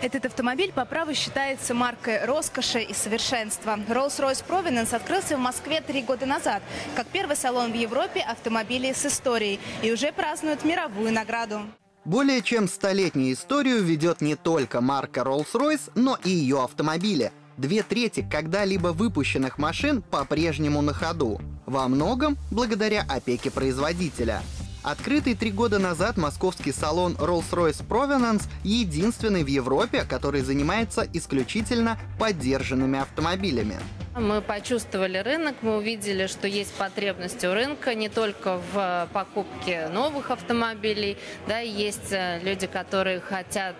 Этот автомобиль по праву считается маркой роскоши и совершенства. Rolls-Royce Provenance открылся в Москве три года назад, как первый салон в Европе автомобилей с историей, и уже празднует мировую награду. Более чем столетнюю историю ведет не только марка Rolls-Royce, но и ее автомобили. Две трети когда-либо выпущенных машин по-прежнему на ходу. Во многом благодаря опеке производителя. Открытый три года назад московский салон Rolls-Royce Provenance единственный в Европе, который занимается исключительно поддержанными автомобилями. Мы почувствовали рынок, мы увидели, что есть потребность у рынка не только в покупке новых автомобилей, да, есть э, люди, которые хотят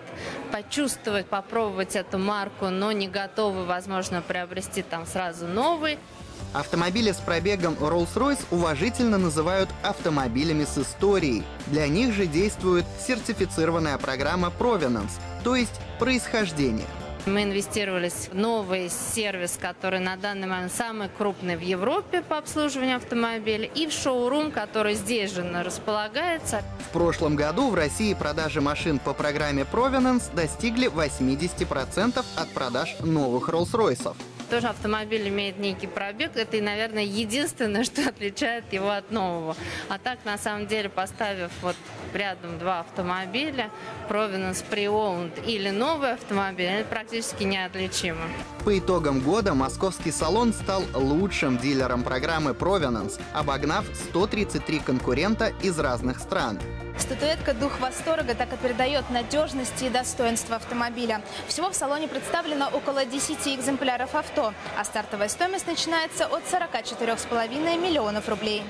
почувствовать, попробовать эту марку, но не готовы, возможно, приобрести там сразу новый. Автомобили с пробегом Rolls-Royce уважительно называют автомобилями с историей. Для них же действует сертифицированная программа Provenance, то есть происхождение. Мы инвестировались в новый сервис, который на данный момент самый крупный в Европе по обслуживанию автомобилей, и в шоурум, который здесь же располагается. В прошлом году в России продажи машин по программе Provenance достигли 80% от продаж новых Rolls-Royce тоже автомобиль имеет некий пробег. Это, наверное, единственное, что отличает его от нового. А так, на самом деле, поставив вот рядом два автомобиля, Provenance Pre-Owned или новый автомобиль, это практически неотличимо. По итогам года московский салон стал лучшим дилером программы Provenance, обогнав 133 конкурента из разных стран. Статуэтка «Дух восторга» так и передает надежность и достоинство автомобиля. Всего в салоне представлено около 10 экземпляров авто, а стартовая стоимость начинается от 44,5 миллионов рублей.